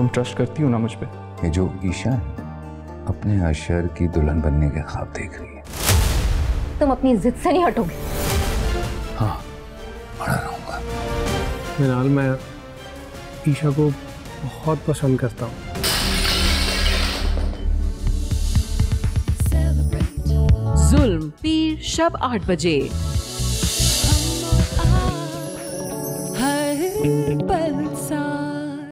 तुम ट्रस्ट करती हो ना मुझ पर ये जो ईशा है अपने अशर की दुल्हन बनने के ख्वाब देख रही है। तुम अपनी जिद से नहीं हटोगे। हाँ बड़ा रहूँगा। फ़िलहाल मैं ईशा को बहुत पसंद करता हूँ। जुल्म पीर शब आठ बजे।